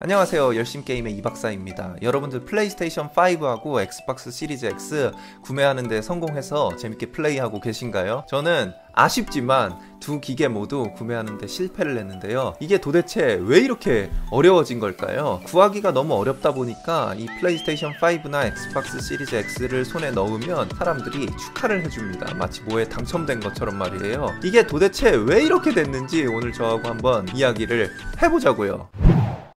안녕하세요. 열심 게임의 이박사입니다. 여러분들 플레이스테이션 5하고 엑스박스 시리즈 X 구매하는데 성공해서 재밌게 플레이하고 계신가요? 저는 아쉽지만 두 기계 모두 구매하는데 실패를 했는데요. 이게 도대체 왜 이렇게 어려워진 걸까요? 구하기가 너무 어렵다 보니까 이 플레이스테이션 5나 엑스박스 시리즈 X를 손에 넣으면 사람들이 축하를 해줍니다. 마치 뭐에 당첨된 것처럼 말이에요. 이게 도대체 왜 이렇게 됐는지 오늘 저하고 한번 이야기를 해보자고요.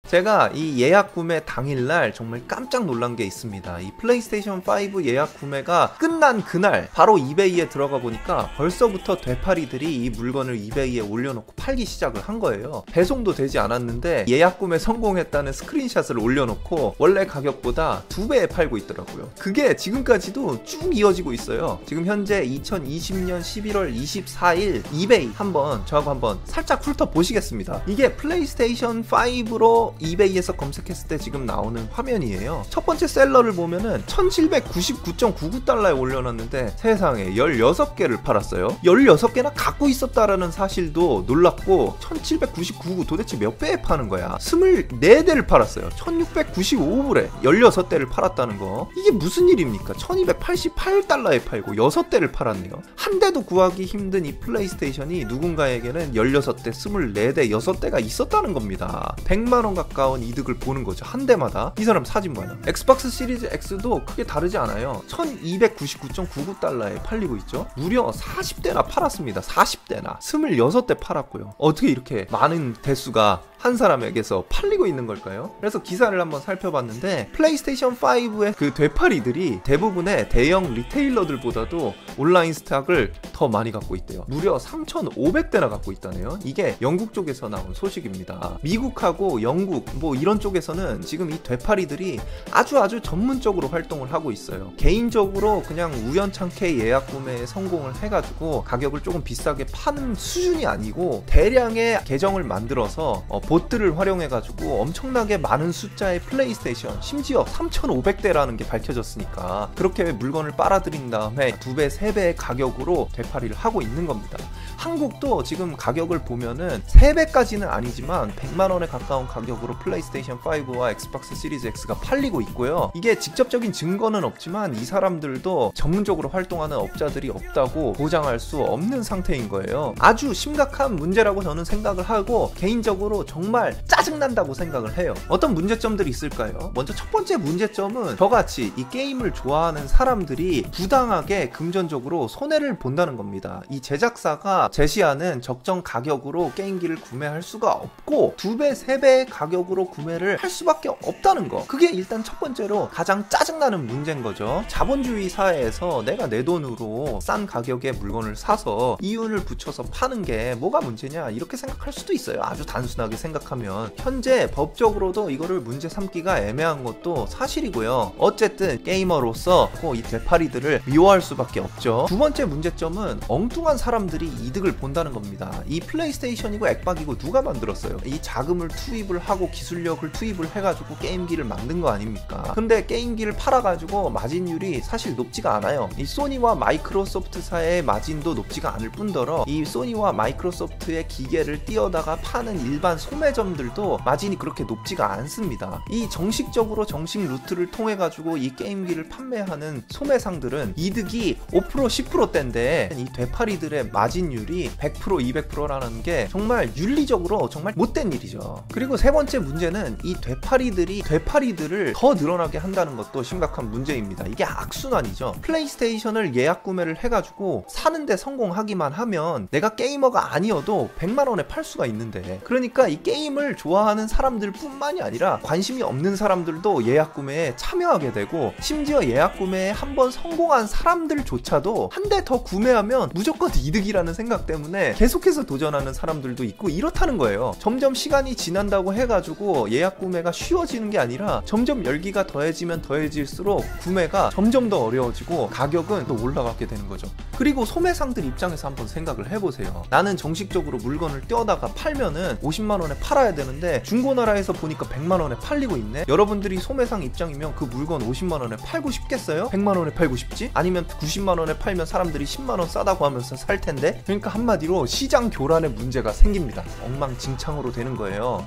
제가 이 예약 구매 당일날 정말 깜짝 놀란 게 있습니다. 이 플레이스테이션 5 예약 구매가 끝난 그날 바로 이베이에 들어가 보니까 벌써부터 되팔이들이 이 물건을 이베이에 올려놓고 팔기 시작을 한 거예요. 배송도 되지 않았는데 예약 구매 성공했다는 스크린샷을 올려놓고 원래 가격보다 두 배에 팔고 있더라고요. 그게 지금까지도 쭉 이어지고 있어요. 지금 현재 2020년 11월 24일 이베이 한번 저하고 한번 살짝 훑어 보시겠습니다. 이게 플레이스테이션 5로 이베이에서 검색했을 때 지금 나오는 화면이에요. 첫 번째 seller를 보면은 1799.99달러에 올려놨는데 세상에 16개를 팔았어요. 16개나 갖고 있었다라는 사실도 놀랍고 1799구 도대체 몇 배에 파는 거야? 24대를 팔았어요. 1695불에 16대를 팔았다는 거. 이게 무슨 일입니까? 1288달러에 팔고 6대를 팔았네요. 한 대도 구하기 힘든 이 플레이스테이션이 누군가에게는 16대, 24대, 6대가 있었다는 겁니다. 100만원 가까운 이득을 보는 거죠. 한 대마다. 이 사람 사진 봐요. 엑스박스 시리즈 X도 크게 다르지 않아요. 1299.99달러에 팔리고 있죠. 무려 40대나 팔았습니다. 40대나. 26대 팔았고요. 어떻게 이렇게 많은 대수가 한 사람에게서 팔리고 있는 걸까요? 그래서 기사를 한번 살펴봤는데 플레이스테이션 5의 그 되팔이들이 대부분의 대형 retailer들보다도 온라인 stock을 더 많이 갖고 있대요. 무려 3,500대나 갖고 있다네요. 이게 영국 쪽에서 나온 소식입니다. 미국하고 영국 뭐 이런 쪽에서는 지금 이 되팔이들이 아주 아주 전문적으로 활동을 하고 있어요. 개인적으로 그냥 우연찮게 예약 구매에 성공을 해가지고 가격을 조금 비싸게 파는 수준이 아니고 대량의 계정을 만들어서 어, bot를 활용해가지고 엄청나게 많은 숫자의 플레이스테이션 심지어 3,500대라는 게 밝혀졌으니까 그렇게 물건을 빨아들인 다음에 두 배, 세 배의 가격으로 되팔이를 하고 있는 겁니다. 한국도 지금 가격을 보면은 3배까지는 아니지만 100만 원에 가까운 가격으로 플레이스테이션 5와 엑스박스 시리즈 X가 팔리고 있고요. 이게 직접적인 증거는 없지만 이 사람들도 전문적으로 활동하는 업자들이 없다고 보장할 수 없는 상태인 거예요. 아주 심각한 문제라고 저는 생각을 하고 개인적으로 정말 짜증난다고 생각을 해요. 어떤 문제점들이 있을까요? 먼저 첫 번째 문제점은 저같이 이 게임을 좋아하는 사람들이 부당하게 금전적으로 손해를 본다는 겁니다. 이 제작사가 제시하는 적정 가격으로 게임기를 구매할 수가 없고 두 배, 세 배의 가격으로 구매를 할 수밖에 없다는 거. 그게 일단 첫 번째로 가장 짜증나는 문제인 거죠. 자본주의 사회에서 내가 내 돈으로 싼 가격의 물건을 사서 이윤을 붙여서 파는 게 뭐가 문제냐 이렇게 생각할 수도 있어요. 아주 단순하게 생각 하면 현재 법적으로도 이거를 문제 삼기가 애매한 것도 사실이고요. 어쨌든 게이머로서 이 되파리들을 미워할 수밖에 없죠. 두 번째 문제점은 엉뚱한 사람들이 이득을 본다는 겁니다. 이 플레이스테이션이고 액박이고 누가 만들었어요? 이 자금을 투입을 하고 기술력을 투입을 해가지고 게임기를 만든 거 아닙니까? 근데 게임기를 팔아가지고 마진율이 사실 높지가 않아요. 이 소니와 마이크로소프트사의 마진도 높지가 않을 뿐더러 이 소니와 마이크로소프트의 기계를 띄어다가 파는 일반 소매점들도 마진이 그렇게 높지가 않습니다. 이 정식적으로 정식 루트를 통해 가지고 이 게임기를 판매하는 소매상들은 이득이 5% 10%대인데 이 되팔이들의 마진율이 100% 200%라는 게 정말 윤리적으로 정말 못된 일이죠. 그리고 세 번째 문제는 이 되팔이들이 되팔이들을 더 늘어나게 한다는 것도 심각한 문제입니다. 이게 악순환이죠. 플레이스테이션을 예약 구매를 해가지고 사는데 성공하기만 하면 내가 게이머가 아니어도 100만 원에 팔 수가 있는데 그러니까 이 게임을 좋아하는 사람들 뿐만이 아니라 관심이 없는 사람들도 예약 구매에 참여하게 되고 심지어 예약 구매에 한 번 성공한 사람들조차도 한 대 더 구매하면 무조건 이득이라는 생각 때문에 계속해서 도전하는 사람들도 있고 이렇다는 거예요. 점점 시간이 지난다고 해가지고 예약 구매가 쉬워지는 게 아니라 점점 열기가 더해지면 더해질수록 구매가 점점 더 어려워지고 가격은 또 올라가게 되는 거죠. 그리고 소매상들 입장에서 한번 생각을 해보세요. 나는 정식적으로 물건을 떼어다가 팔면은 50만 원에 팔아야 되는데 중고나라에서 보니까 100만 원에 팔리고 있네. 여러분들이 소매상 입장이면 그 물건 50만 원에 팔고 싶겠어요? 100만 원에 팔고 싶지? 아니면 90만 원에 팔면 사람들이 10만 원 싸다고 하면서 살 텐데. 그러니까 한마디로 시장 교란의 문제가 생깁니다. 엉망진창으로 되는 거예요.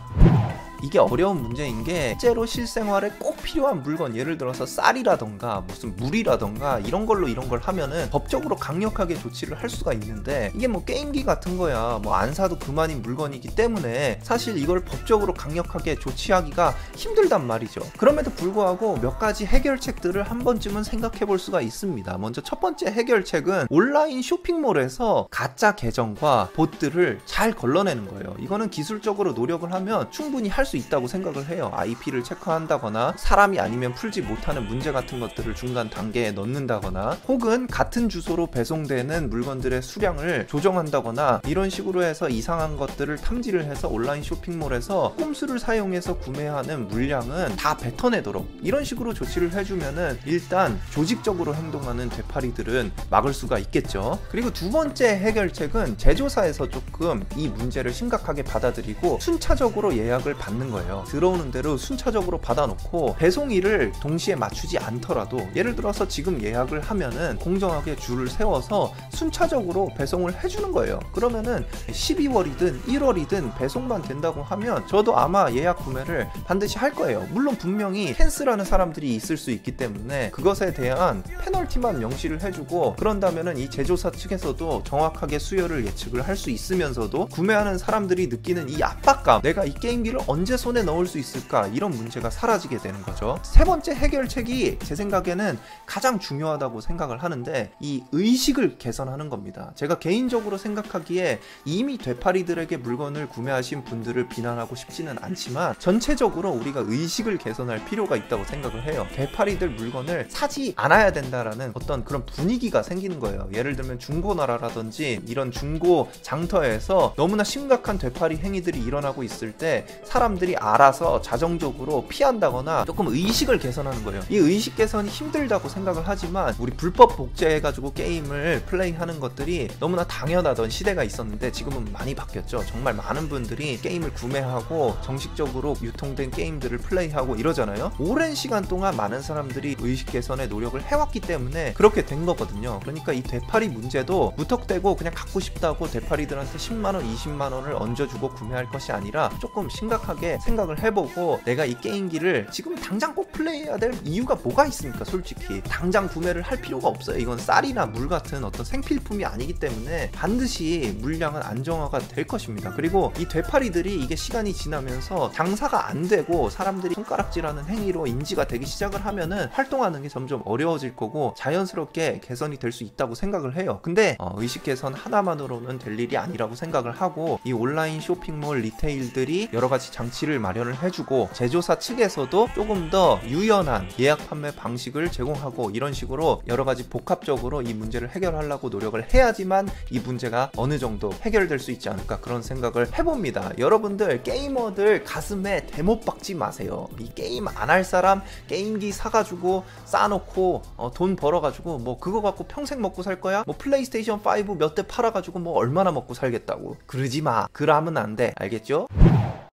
이게 어려운 문제인 게 실제로 실생활에 꼭 필요한 물건 예를 들어서 쌀이라던가 무슨 물이라던가 이런 걸로 이런 걸 하면은 법적으로 강력하게 조치를 할 수가 있는데 이게 뭐 게임기 같은 거야 뭐 안 사도 그만인 물건이기 때문에 사실 이걸 법적으로 강력하게 조치하기가 힘들단 말이죠. 그럼에도 불구하고 몇 가지 해결책들을 한 번쯤은 생각해 볼 수가 있습니다. 먼저 첫 번째 해결책은 온라인 쇼핑몰에서 가짜 계정과 봇들을 잘 걸러내는 거예요. 이거는 기술적으로 노력을 하면 충분히 할수 있다고 생각을 해요. IP를 체크한다거나 사람이 아니면 풀지 못하는 문제 같은 것들을 중간 단계에 넣는다거나 혹은 같은 주소로 배송되는 물건들의 수량을 조정한다거나 이런 식으로 해서 이상한 것들을 탐지를 해서 온라인 쇼핑몰에서 꼼수를 사용해서 구매하는 물량은 다 뱉어내도록 이런 식으로 조치를 해주면은 일단 조직적으로 행동하는 되파리들은 막을 수가 있겠죠. 그리고 두 번째 해결책은 제조사에서 조금 이 문제를 심각하게 받아들이고 순차적으로 예약을 받는 거예요. 들어오는 대로 순차적으로 받아놓고 배송일을 동시에 맞추지 않더라도 예를 들어서 지금 예약을 하면은 공정하게 줄을 세워서 순차적으로 배송을 해주는 거예요. 그러면은 12월이든 1월이든 배송만 된다고 하면 저도 아마 예약 구매를 반드시 할 거예요. 물론 분명히 캔슬하는 사람들이 있을 수 있기 때문에 그것에 대한 페널티만 명시를 해주고 그런다면은 이 제조사 측에서도 정확하게 수요를 예측을 할 수 있으면서도 구매하는 사람들이 느끼는 이 압박감 내가 이 게임기를 언제 손에 넣을 수 있을까 이런 문제가 사라지게 되는 거죠. 세 번째 해결책이 제 생각에는 가장 중요하다고 생각을 하는데 이 의식을 개선하는 겁니다. 제가 개인적으로 생각하기에 이미 되파리들에게 물건을 구매하신 분들을 비난하고 싶지는 않지만 전체적으로 우리가 의식을 개선할 필요가 있다고 생각을 해요. 되파리들 물건을 사지 않아야 된다라는 어떤 그런 분위기가 생기는 거예요. 예를 들면 중고나라라든지 이런 중고 장터에서 너무나 심각한 되파리 행위들이 일어나고 있을 때 사람 들이 알아서 자정적으로 피한다거나 조금 의식을 개선하는 거예요. 이 의식 개선이 힘들다고 생각을 하지만 우리 불법 복제해가지고 게임을 플레이하는 것들이 너무나 당연하던 시대가 있었는데 지금은 많이 바뀌었죠. 정말 많은 분들이 게임을 구매하고 정식적으로 유통된 게임들을 플레이하고 이러잖아요. 오랜 시간 동안 많은 사람들이 의식 개선에 노력을 해왔기 때문에 그렇게 된 거거든요. 그러니까 이 되파리 문제도 무턱대고 그냥 갖고 싶다고 되파리들한테 10만원, 20만원을 얹어주고 구매할 것이 아니라 조금 심각하게 생각을 해보고 내가 이 게임기를 지금 당장 꼭 플레이해야 될 이유가 뭐가 있습니까? 솔직히 당장 구매를 할 필요가 없어요. 이건 쌀이나 물 같은 어떤 생필품이 아니기 때문에 반드시 물량은 안정화가 될 것입니다. 그리고 이 되파리들이 이게 시간이 지나면서 장사가 안 되고 사람들이 손가락질하는 행위로 인지가 되기 시작을 하면은 활동하는 게 점점 어려워질 거고 자연스럽게 개선이 될 수 있다고 생각을 해요. 근데 어, 의식 개선 하나만으로는 될 일이 아니라고 생각을 하고 이 온라인 쇼핑몰 리테일들이 여러 가지 장치를 마련을 해주고 제조사 측에서도 조금 더 유연한 예약 판매 방식을 제공하고 이런 식으로 여러 가지 복합적으로 이 문제를 해결하려고 노력을 해야지만 이 문제가 어느 정도 해결될 수 있지 않을까 그런 생각을 해봅니다. 여러분들 게이머들 가슴에 대못 박지 마세요. 이 게임 안 할 사람 게임기 사가지고 쌓아놓고 어, 돈 벌어가지고 뭐 그거 갖고 평생 먹고 살 거야? 뭐 플레이스테이션 5 몇 대 팔아가지고 뭐 얼마나 먹고 살겠다고 그러지 마. 그러면 안 돼. 알겠죠?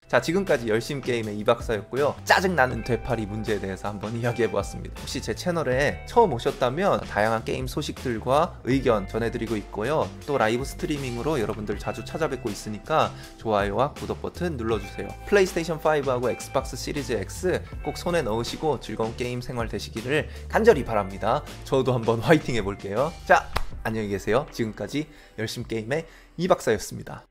자 지금까지 열심 게임의 이박사였고요. 짜증나는 되팔이 문제에 대해서 한번 이야기해 보았습니다. 혹시 제 채널에 처음 오셨다면 다양한 게임 소식들과 의견 전해드리고 있고요. 또 라이브 스트리밍으로 여러분들 자주 찾아뵙고 있으니까 좋아요와 구독 버튼 눌러주세요. 플레이스테이션 5하고 엑스박스 시리즈 X 꼭 손에 넣으시고 즐거운 게임 생활 되시기를 간절히 바랍니다. 저도 한번 화이팅 해볼게요. 자 안녕히 계세요. 지금까지 열심 게임의 이박사였습니다